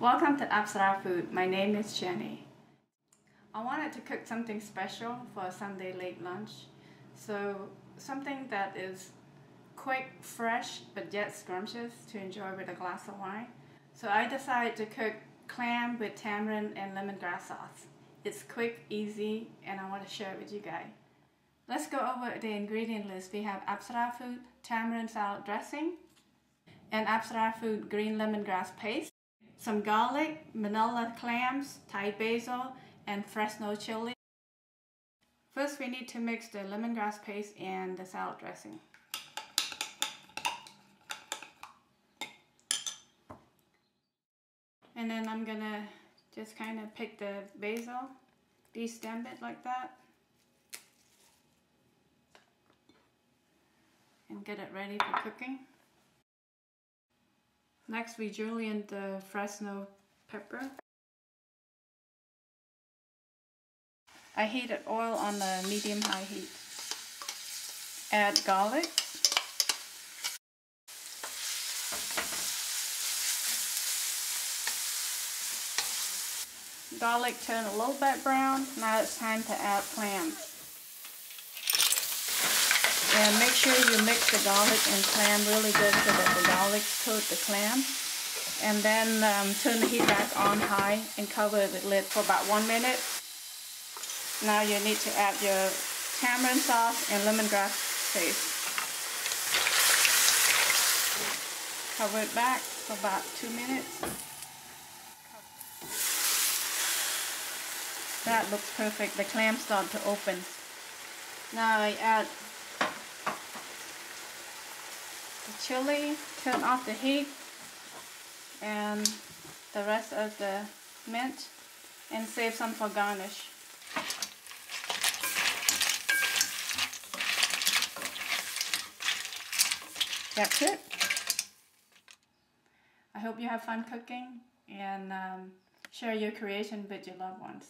Welcome to Apsara Food. My name is Jenny. I wanted to cook something special for a Sunday late lunch. So something that is quick, fresh, but yet scrumptious to enjoy with a glass of wine. So I decided to cook clam with tamarind and lemongrass sauce. It's quick, easy, and I want to share it with you guys. Let's go over the ingredient list. We have Apsara Food tamarind salad dressing and Apsara Food green lemongrass paste, some garlic, manila clams, Thai basil, and Fresno chili. First we need to mix the lemongrass paste and the salad dressing. And then I'm gonna just kind of pick the basil, destem it like that. And get it ready for cooking. Next we julienne the Fresno pepper. I heated oil on the medium-high heat. Add garlic. Garlic turned a little bit brown. Now it's time to add clams. And make sure you mix the garlic and clam really good so that the garlic coat the clam. And then um, turn the heat back on high and cover the lid for about one minute. Now you need to add your tamarind sauce and lemongrass paste. Cover it back for about two minutes. That looks perfect. The clams start to open. Now I add the chili, turn off the heat, and the rest of the mint, and save some for garnish. That's it. I hope you have fun cooking and um, share your creation with your loved ones.